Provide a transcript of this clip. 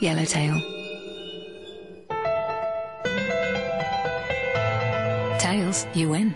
Yellowtail. Tails, you win.